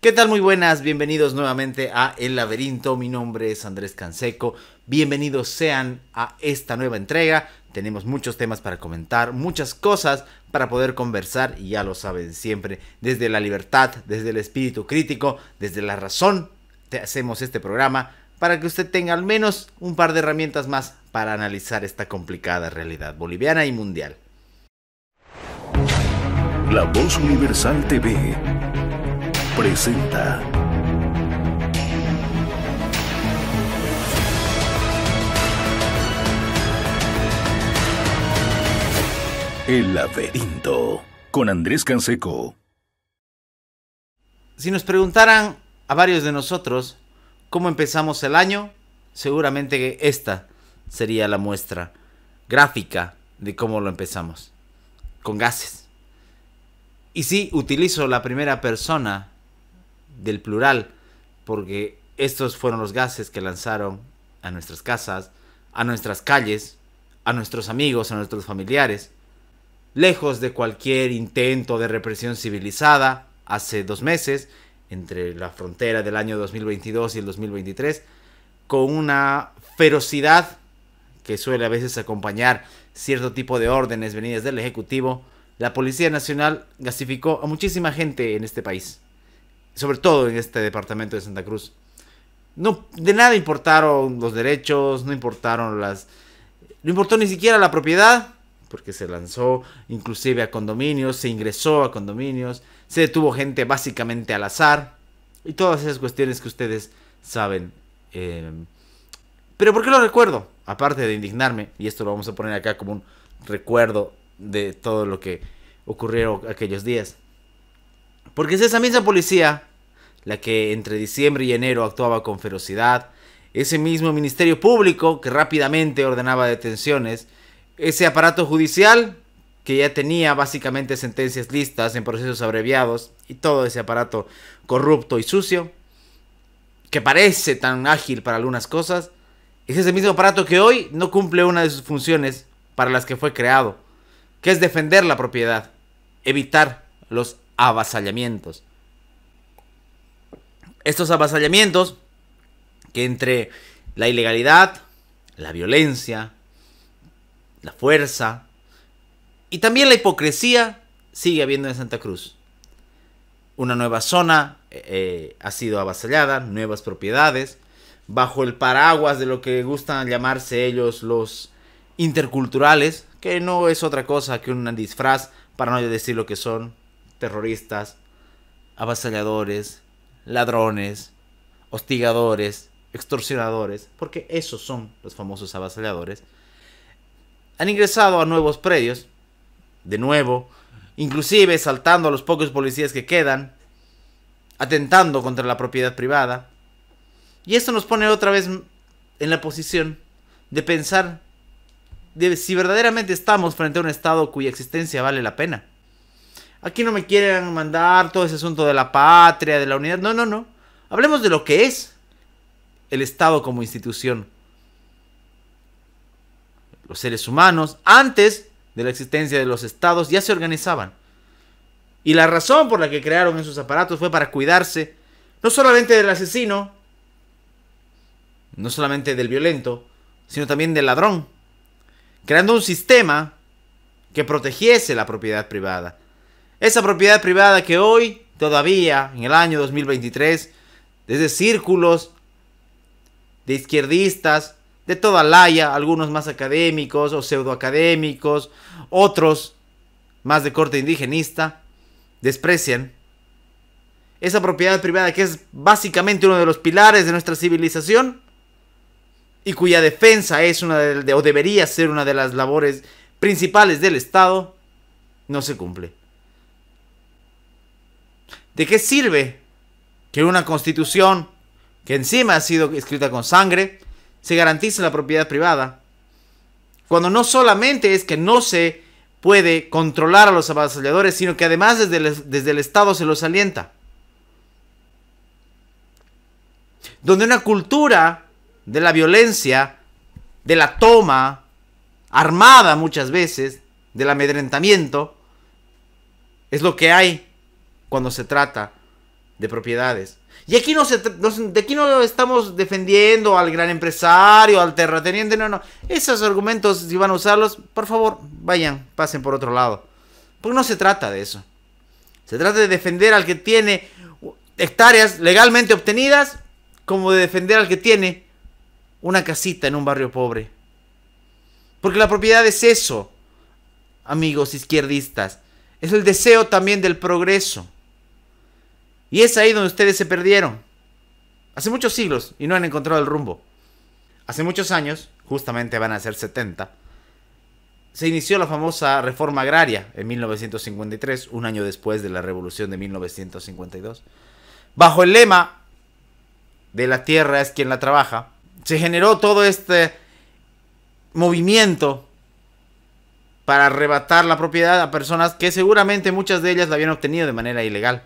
¿Qué tal? Muy buenas, bienvenidos nuevamente a El Laberinto. Mi nombre es Andrés Canseco. Bienvenidos sean a esta nueva entrega. Tenemos muchos temas para comentar, muchas cosas para poder conversar y ya lo saben siempre, desde la libertad, desde el espíritu crítico, desde la razón, te hacemos este programa para que usted tenga al menos un par de herramientas más para analizar esta complicada realidad boliviana y mundial. La Voz Universal TV presenta El laberinto con Andrés Canseco. Si nos preguntaran a varios de nosotros cómo empezamos el año, seguramente esta sería la muestra gráfica de cómo lo empezamos. Con gases. Y sí, utilizo la primera persona del plural, porque estos fueron los gases que lanzaron a nuestras casas, a nuestras calles, a nuestros amigos, a nuestros familiares, lejos de cualquier intento de represión civilizada, hace dos meses, entre la frontera del año 2022 y el 2023, con una ferocidad que suele a veces acompañar cierto tipo de órdenes venidas del Ejecutivo, la Policía Nacional gasificó a muchísima gente en este país sobre todo en este departamento de Santa Cruz. No, de nada importaron los derechos, no importaron las... No importó ni siquiera la propiedad, porque se lanzó inclusive a condominios, se ingresó a condominios, se detuvo gente básicamente al azar, y todas esas cuestiones que ustedes saben. Eh, pero ¿por qué lo recuerdo? Aparte de indignarme, y esto lo vamos a poner acá como un recuerdo de todo lo que ocurrió aquellos días. Porque es esa misma policía la que entre diciembre y enero actuaba con ferocidad, ese mismo Ministerio Público que rápidamente ordenaba detenciones, ese aparato judicial que ya tenía básicamente sentencias listas en procesos abreviados y todo ese aparato corrupto y sucio, que parece tan ágil para algunas cosas, es ese mismo aparato que hoy no cumple una de sus funciones para las que fue creado, que es defender la propiedad, evitar los avasallamientos. Estos avasallamientos que entre la ilegalidad, la violencia, la fuerza y también la hipocresía sigue habiendo en Santa Cruz. Una nueva zona eh, ha sido avasallada, nuevas propiedades, bajo el paraguas de lo que gustan llamarse ellos los interculturales, que no es otra cosa que un disfraz para no decir lo que son terroristas, avasalladores, ladrones, hostigadores, extorsionadores, porque esos son los famosos avasalladores, han ingresado a nuevos predios, de nuevo, inclusive saltando a los pocos policías que quedan, atentando contra la propiedad privada. Y esto nos pone otra vez en la posición de pensar de si verdaderamente estamos frente a un Estado cuya existencia vale la pena. Aquí no me quieren mandar todo ese asunto de la patria, de la unidad. No, no, no. Hablemos de lo que es el Estado como institución. Los seres humanos, antes de la existencia de los estados, ya se organizaban. Y la razón por la que crearon esos aparatos fue para cuidarse no solamente del asesino, no solamente del violento, sino también del ladrón, creando un sistema que protegiese la propiedad privada esa propiedad privada que hoy, todavía, en el año 2023, desde círculos de izquierdistas, de toda laya, algunos más académicos o pseudoacadémicos, otros más de corte indigenista, desprecian esa propiedad privada que es básicamente uno de los pilares de nuestra civilización y cuya defensa es una de, o debería ser una de las labores principales del Estado, no se cumple. ¿De qué sirve que una constitución que encima ha sido escrita con sangre se garantice la propiedad privada? Cuando no solamente es que no se puede controlar a los avasalladores, sino que además desde el, desde el Estado se los alienta. Donde una cultura de la violencia, de la toma, armada muchas veces, del amedrentamiento, es lo que hay cuando se trata de propiedades. Y aquí no, se, de aquí no estamos defendiendo al gran empresario, al terrateniente, no, no. Esos argumentos, si van a usarlos, por favor, vayan, pasen por otro lado. Porque no se trata de eso. Se trata de defender al que tiene hectáreas legalmente obtenidas, como de defender al que tiene una casita en un barrio pobre. Porque la propiedad es eso, amigos izquierdistas. Es el deseo también del progreso. Y es ahí donde ustedes se perdieron. Hace muchos siglos y no han encontrado el rumbo. Hace muchos años, justamente van a ser 70, se inició la famosa reforma agraria en 1953, un año después de la revolución de 1952. Bajo el lema de la tierra es quien la trabaja, se generó todo este movimiento para arrebatar la propiedad a personas que seguramente muchas de ellas la habían obtenido de manera ilegal.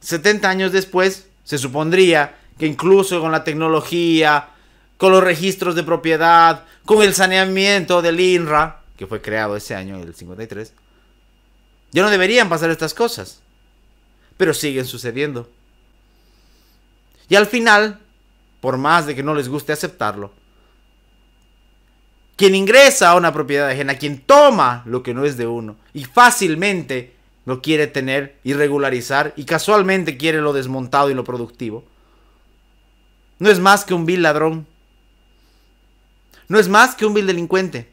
70 años después, se supondría que incluso con la tecnología, con los registros de propiedad, con el saneamiento del INRA, que fue creado ese año, el 53, ya no deberían pasar estas cosas. Pero siguen sucediendo. Y al final, por más de que no les guste aceptarlo, quien ingresa a una propiedad ajena, quien toma lo que no es de uno y fácilmente lo quiere tener y regularizar y casualmente quiere lo desmontado y lo productivo. No es más que un vil ladrón. No es más que un vil delincuente.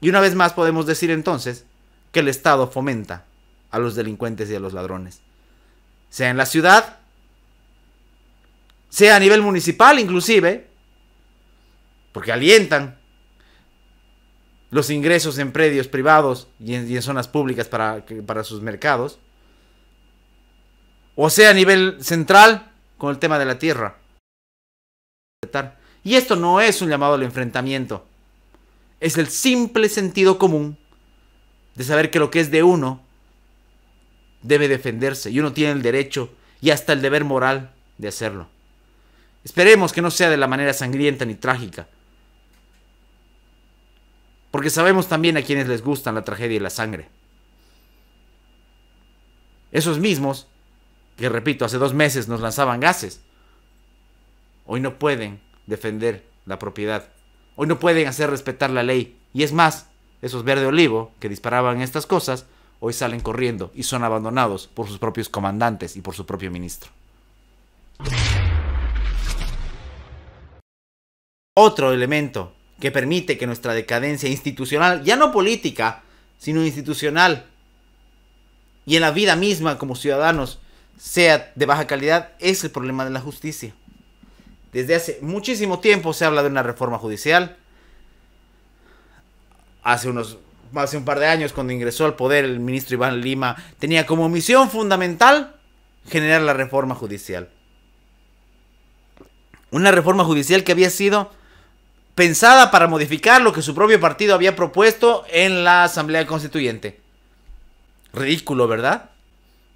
Y una vez más podemos decir entonces que el Estado fomenta a los delincuentes y a los ladrones. Sea en la ciudad, sea a nivel municipal inclusive, porque alientan los ingresos en predios privados y en, zonas públicas para, para sus mercados. O sea, a nivel central, con el tema de la tierra. Y esto no es un llamado al enfrentamiento. Es el simple sentido común de saber que lo que es de uno debe defenderse y uno tiene el derecho y hasta el deber moral de hacerlo. Esperemos que no sea de la manera sangrienta ni trágica, porque sabemos también a quienes les gustan la tragedia y la sangre. Esos mismos, que repito, hace dos meses nos lanzaban gases, hoy no pueden defender la propiedad. Hoy no pueden hacer respetar la ley. Y es más, esos verde olivo que disparaban estas cosas, hoy salen corriendo y son abandonados por sus propios comandantes y por su propio ministro. Otro elemento que permite que nuestra decadencia institucional, ya no política, sino institucional, y en la vida misma como ciudadanos, sea de baja calidad, es el problema de la justicia. Desde hace muchísimo tiempo se habla de una reforma judicial. Hace unos hace un par de años cuando ingresó al poder el ministro Iván Lima tenía como misión fundamental generar la reforma judicial. Una reforma judicial que había sido pensada para modificar lo que su propio partido había propuesto en la Asamblea Constituyente. Ridículo, ¿verdad?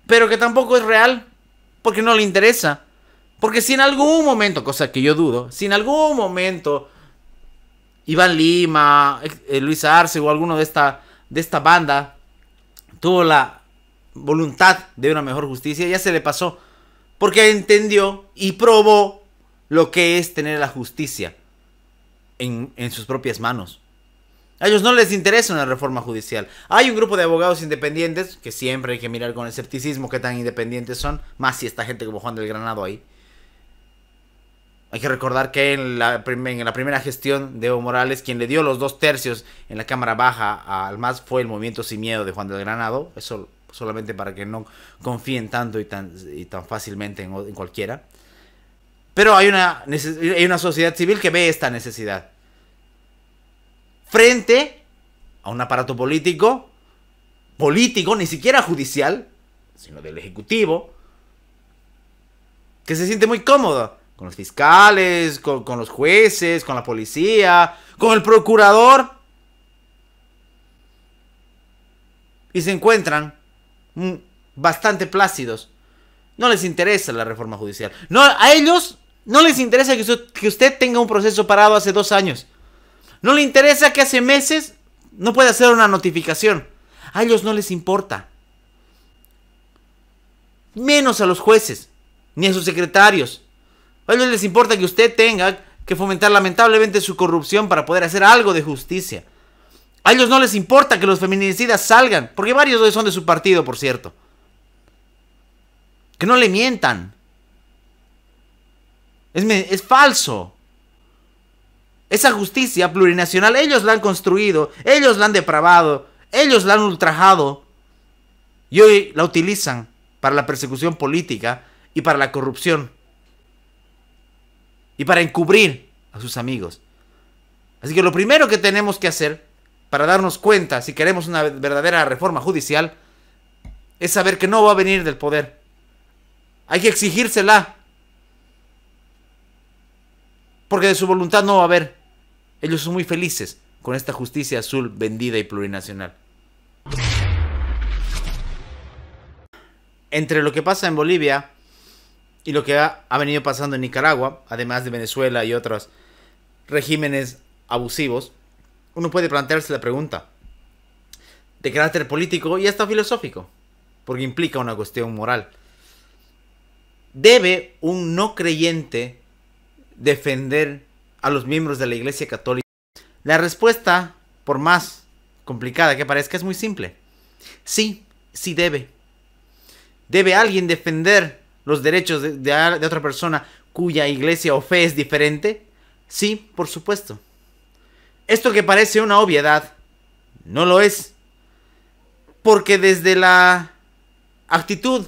Pero que tampoco es real, porque no le interesa. Porque si en algún momento, cosa que yo dudo, si en algún momento Iván Lima, eh, Luis Arce o alguno de esta, de esta banda tuvo la voluntad de una mejor justicia, ya se le pasó. Porque entendió y probó lo que es tener la justicia en, sus propias manos. A ellos no les interesa una reforma judicial. Hay un grupo de abogados independientes, que siempre hay que mirar con escepticismo qué tan independientes son, más si está gente como Juan del Granado ahí. Hay que recordar que en la, primera gestión de Evo Morales, quien le dio los dos tercios en la Cámara Baja al MAS fue el Movimiento Sin Miedo de Juan del Granado. Eso solamente para que no confíen tanto y tan, fácilmente en, en cualquiera. Pero hay una, hay una sociedad civil que ve esta necesidad. Frente a un aparato político, político, ni siquiera judicial, sino del Ejecutivo, que se siente muy cómodo con los fiscales, con, con los jueces, con la policía, con el procurador. Y se encuentran mm, bastante plácidos. No les interesa la reforma judicial. No, a ellos no les interesa que usted, tenga un proceso parado hace dos años. No le interesa que hace meses no pueda hacer una notificación. A ellos no les importa. menos a los jueces, ni a sus secretarios. A ellos les importa que usted tenga que fomentar lamentablemente su corrupción para poder hacer algo de justicia. A ellos no les importa que los feminicidas salgan, porque varios de ellos son de su partido, por cierto. Que no le mientan. Es, falso. Esa justicia plurinacional, ellos la han construido, ellos la han depravado, ellos la han ultrajado y hoy la utilizan para la persecución política y para la corrupción y para encubrir a sus amigos. Así que lo primero que tenemos que hacer para darnos cuenta si queremos una verdadera reforma judicial es saber que no va a venir del poder. Hay que exigírsela. Porque de su voluntad no va a haber. Ellos son muy felices con esta justicia azul vendida y plurinacional. Entre lo que pasa en Bolivia y lo que ha, venido pasando en Nicaragua, además de Venezuela y otros regímenes abusivos, uno puede plantearse la pregunta de carácter político y hasta filosófico, porque implica una cuestión moral. ¿Debe un no creyente defender a los miembros de la Iglesia Católica? La respuesta, por más complicada que parezca, es muy simple. Sí, sí debe. ¿Debe alguien defender los derechos de, otra persona cuya iglesia o fe es diferente? Sí, por supuesto. Esto que parece una obviedad, no lo es. Porque desde la actitud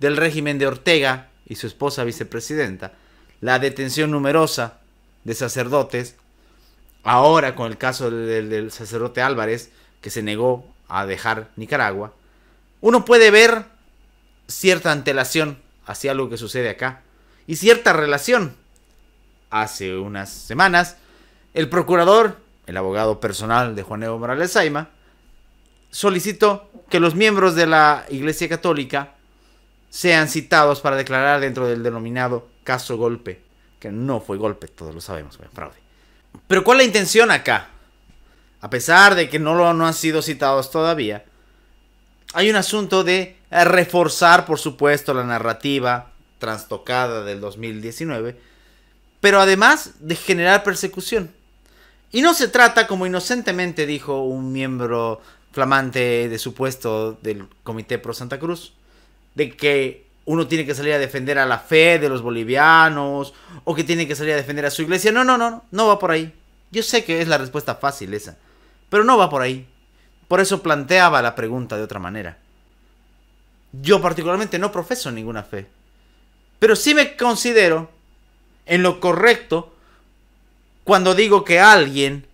del régimen de Ortega y su esposa vicepresidenta, la detención numerosa de sacerdotes, ahora con el caso del, sacerdote Álvarez, que se negó a dejar Nicaragua, uno puede ver cierta antelación hacia lo que sucede acá y cierta relación. Hace unas semanas, el procurador, el abogado personal de Juan Evo Morales Saima, solicitó que los miembros de la Iglesia Católica sean citados para declarar dentro del denominado caso golpe, que no fue golpe, todos lo sabemos, fue fraude. Pero ¿cuál es la intención acá? A pesar de que no, lo, no han sido citados todavía, hay un asunto de reforzar, por supuesto, la narrativa trastocada del 2019, pero además de generar persecución. Y no se trata, como inocentemente dijo un miembro flamante de su puesto del Comité Pro Santa Cruz, de que uno tiene que salir a defender a la fe de los bolivianos o que tiene que salir a defender a su iglesia. No, no, no, no va por ahí. Yo sé que es la respuesta fácil esa, pero no va por ahí. Por eso planteaba la pregunta de otra manera. Yo particularmente no profeso ninguna fe, pero sí me considero en lo correcto cuando digo que alguien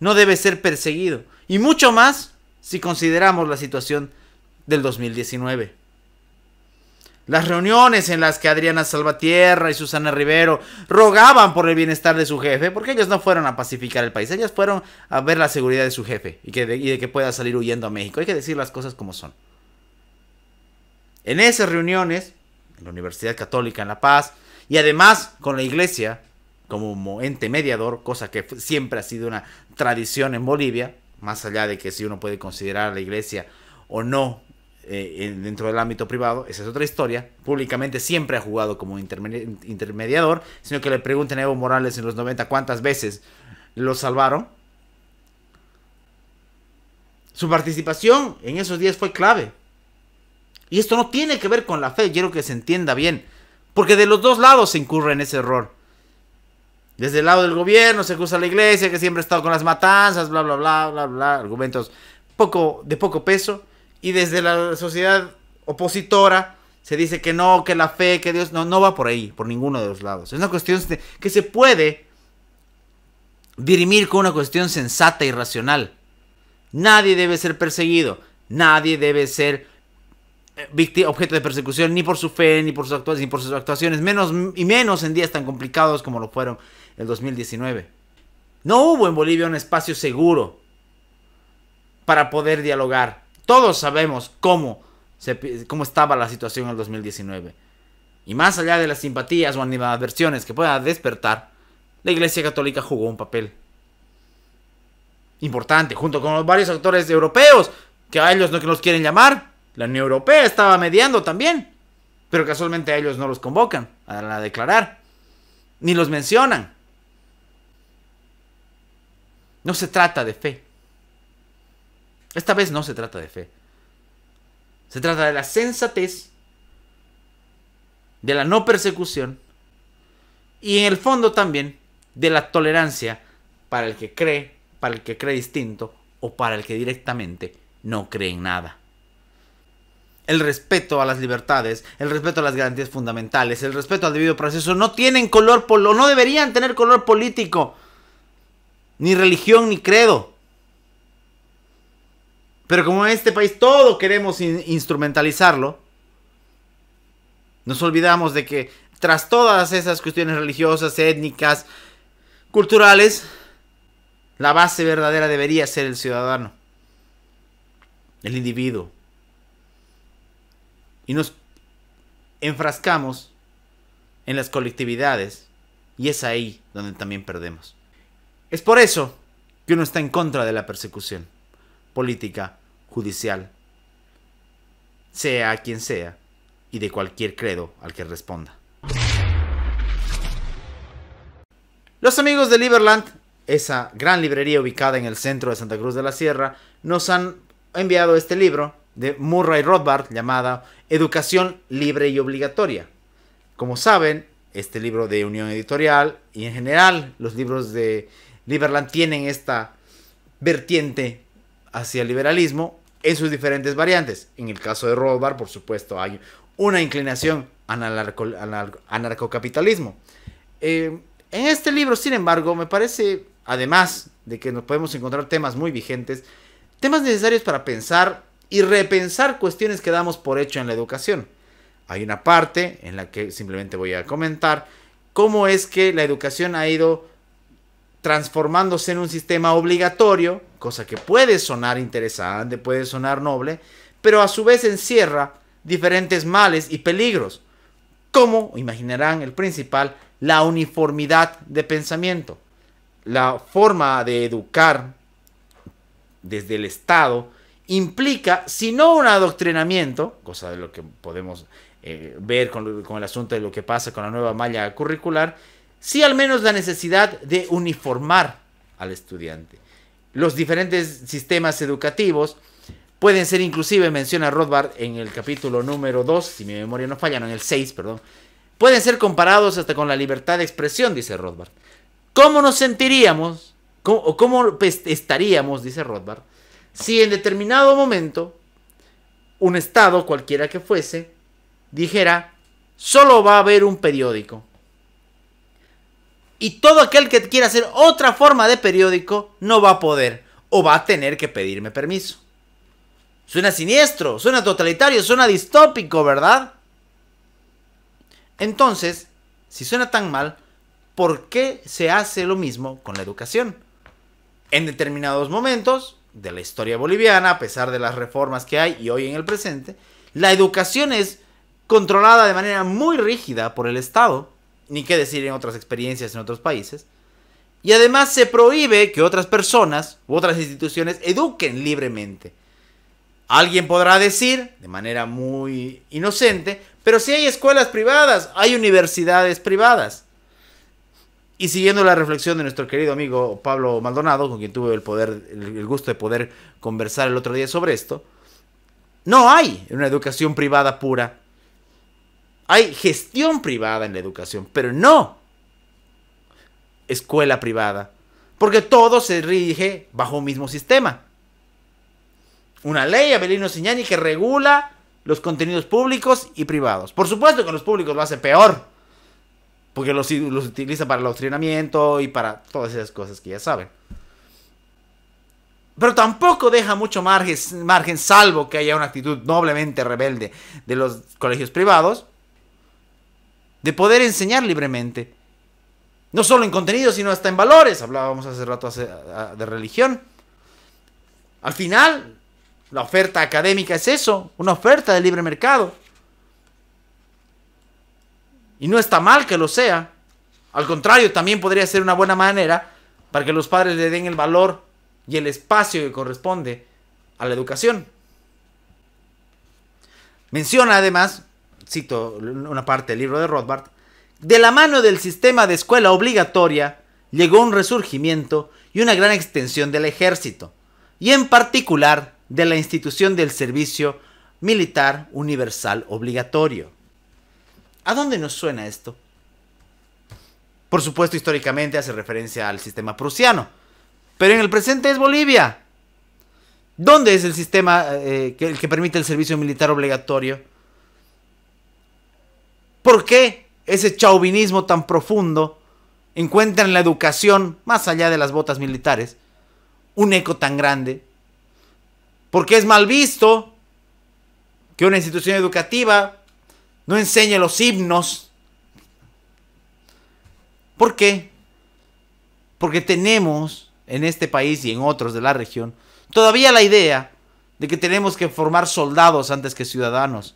no debe ser perseguido. Y mucho más si consideramos la situación del 2019. Las reuniones en las que Adriana Salvatierra y Susana Rivero rogaban por el bienestar de su jefe, porque ellos no fueron a pacificar el país, ellas fueron a ver la seguridad de su jefe y, que de, que pueda salir huyendo a México. Hay que decir las cosas como son. En esas reuniones, en la Universidad Católica en La Paz, y además con la iglesia como ente mediador, cosa que siempre ha sido una tradición en Bolivia, más allá de que si uno puede considerar a la iglesia o no eh, dentro del ámbito privado, esa es otra historia. Públicamente siempre ha jugado como intermediador, sino que le pregunten a Evo Morales en los 90 cuántas veces lo salvaron. Su participación en esos días fue clave. Y esto no tiene que ver con la fe, quiero que se entienda bien. Porque de los dos lados se incurre en ese error. Desde el lado del gobierno se acusa a la iglesia que siempre ha estado con las matanzas, bla, bla, bla, bla, bla, argumentos poco, de poco peso y desde la sociedad opositora se dice que no, que la fe, que Dios, no, no va por ahí, por ninguno de los lados. Es una cuestión que se puede dirimir con una cuestión sensata y racional. Nadie debe ser perseguido, nadie debe ser eh, objeto de persecución ni por su fe, ni por sus actuaciones, ni por sus actuaciones, menos y menos en días tan complicados como lo fueron el 2019. No hubo en Bolivia un espacio seguro para poder dialogar. Todos sabemos cómo, cómo estaba la situación en el 2019. Y más allá de las simpatías o animadversiones que pueda despertar, la Iglesia Católica jugó un papel importante, junto con los varios actores europeos, que a ellos no que los quieren llamar, La Unión Europea estaba mediando también. Pero casualmente a ellos no los convocan a declarar. Ni los mencionan. No se trata de fe. Esta vez no se trata de fe. Se trata de la sensatez, de la no persecución y en el fondo también de la tolerancia para el que cree, para el que cree distinto o para el que directamente no cree en nada. El respeto a las libertades, el respeto a las garantías fundamentales, el respeto al debido proceso no tienen color polo, no deberían tener color político, ni religión ni credo. Pero como en este país todo queremos instrumentalizarlo, nos olvidamos de que tras todas esas cuestiones religiosas, étnicas, culturales, la base verdadera debería ser el ciudadano, el individuo. Y nos enfrascamos en las colectividades y es ahí donde también perdemos. Es por eso que uno está en contra de la persecución política, judicial, sea quien sea, y de cualquier credo al que responda. Los amigos de Liberland, esa gran librería ubicada en el centro de Santa Cruz de la Sierra, nos han enviado este libro de Murray Rothbard llamada Educación Libre y Obligatoria. Como saben, este libro de Unión Editorial y en general los libros de Liberland tienen esta vertiente hacia el liberalismo en sus diferentes variantes. En el caso de Rothbard, por supuesto, hay una inclinación al anarcocapitalismo. Eh, en este libro, sin embargo, me parece, además de que nos podemos encontrar temas muy vigentes, temas necesarios para pensar y repensar cuestiones que damos por hecho en la educación. Hay una parte en la que simplemente voy a comentar cómo es que la educación ha ido transformándose en un sistema obligatorio, cosa que puede sonar interesante, puede sonar noble, pero a su vez encierra diferentes males y peligros, como, imaginarán, el principal, la uniformidad de pensamiento. La forma de educar desde el Estado implica, si no un adoctrinamiento, cosa de lo que podemos eh, ver con, con el asunto de lo que pasa con la nueva malla curricular, sí al menos la necesidad de uniformar al estudiante. Los diferentes sistemas educativos pueden ser inclusive, menciona Rothbard en el capítulo número 2, si mi memoria no falla, no, en el 6, perdón, pueden ser comparados hasta con la libertad de expresión, dice Rothbard. ¿Cómo nos sentiríamos, o cómo estaríamos, dice Rothbard, si en determinado momento un Estado, cualquiera que fuese, dijera, solo va a haber un periódico? Y todo aquel que quiera hacer otra forma de periódico no va a poder o va a tener que pedirme permiso. Suena siniestro, suena totalitario, suena distópico, ¿verdad? Entonces, si suena tan mal, ¿por qué se hace lo mismo con la educación? En determinados momentos de la historia boliviana, a pesar de las reformas que hay y hoy en el presente, la educación es controlada de manera muy rígida por el Estado ni qué decir en otras experiencias en otros países. Y además se prohíbe que otras personas u otras instituciones eduquen libremente. Alguien podrá decir, de manera muy inocente, pero si hay escuelas privadas, hay universidades privadas. Y siguiendo la reflexión de nuestro querido amigo Pablo Maldonado, con quien tuve el poder, el gusto de poder conversar el otro día sobre esto, no hay una educación privada pura hay gestión privada en la educación, pero no escuela privada. Porque todo se rige bajo un mismo sistema. Una ley, Abelino Signani, que regula los contenidos públicos y privados. Por supuesto que los públicos lo hace peor. Porque los, los utiliza para el adoctrinamiento y para todas esas cosas que ya saben. Pero tampoco deja mucho margen, margen, salvo que haya una actitud noblemente rebelde de los colegios privados, de poder enseñar libremente. No solo en contenido, sino hasta en valores. Hablábamos hace rato de religión. Al final, la oferta académica es eso, una oferta de libre mercado. Y no está mal que lo sea. Al contrario, también podría ser una buena manera para que los padres le den el valor y el espacio que corresponde a la educación. Menciona además, cito una parte del libro de Rothbard, de la mano del sistema de escuela obligatoria llegó un resurgimiento y una gran extensión del ejército, y en particular de la institución del servicio militar universal obligatorio. ¿A dónde nos suena esto? Por supuesto, históricamente hace referencia al sistema prusiano, pero en el presente es Bolivia. ¿Dónde es el sistema eh, que, que permite el servicio militar obligatorio? ¿Por qué ese chauvinismo tan profundo encuentra en la educación, más allá de las botas militares, un eco tan grande? Porque es mal visto que una institución educativa no enseñe los himnos. ¿Por qué? Porque tenemos en este país y en otros de la región todavía la idea de que tenemos que formar soldados antes que ciudadanos,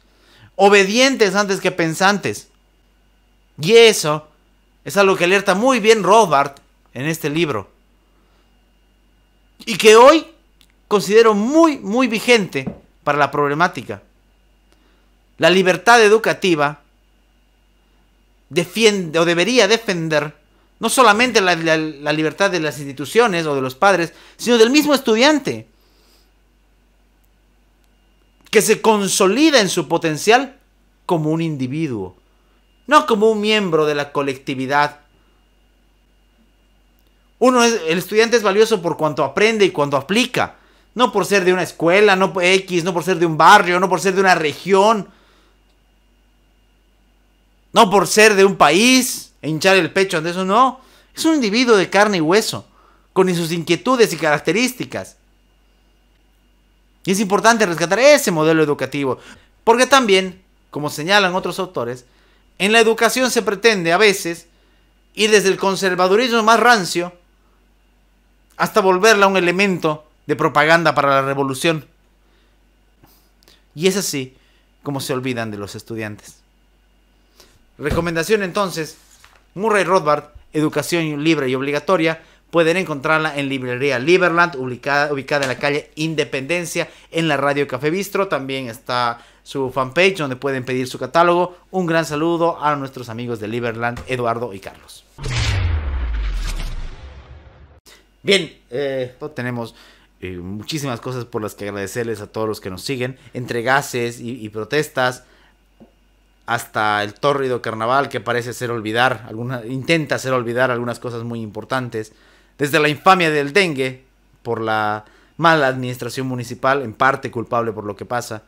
obedientes antes que pensantes. Y eso es algo que alerta muy bien Rothbard en este libro. Y que hoy considero muy, muy vigente para la problemática. La libertad educativa defiende o debería defender no solamente la, la, libertad de las instituciones o de los padres, sino del mismo estudiante, que se consolida en su potencial como un individuo, no como un miembro de la colectividad. Uno es, el estudiante es valioso por cuanto aprende y cuando aplica, no por ser de una escuela, no por X, no por ser de un barrio, no por ser de una región, no por ser de un país, e hinchar el pecho ante eso, no. Es un individuo de carne y hueso, con sus inquietudes y características. Y es importante rescatar ese modelo educativo, porque también, como señalan otros autores, en la educación se pretende a veces ir desde el conservadurismo más rancio hasta volverla un elemento de propaganda para la revolución. Y es así como se olvidan de los estudiantes. Recomendación entonces, Murray Rothbard, Educación Libre y Obligatoria, pueden encontrarla en librería Liberland, ubicada, ubicada en la calle Independencia, en la radio Café Bistro. También está su fanpage donde pueden pedir su catálogo. Un gran saludo a nuestros amigos de Liberland, Eduardo y Carlos. Bien, eh, tenemos eh, muchísimas cosas por las que agradecerles a todos los que nos siguen, entre gases y, protestas, hasta el tórrido carnaval que parece ser olvidar, alguna, intenta hacer olvidar algunas cosas muy importantes, desde la infamia del dengue por la mala administración municipal, en parte culpable por lo que pasa,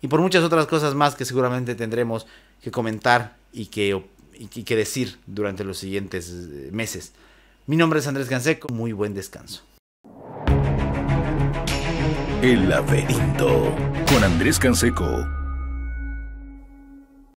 y por muchas otras cosas más que seguramente tendremos que comentar y que, y que decir durante los siguientes eh, meses. Mi nombre es Andrés Canseco, muy buen descanso. El laberinto con Andrés Canseco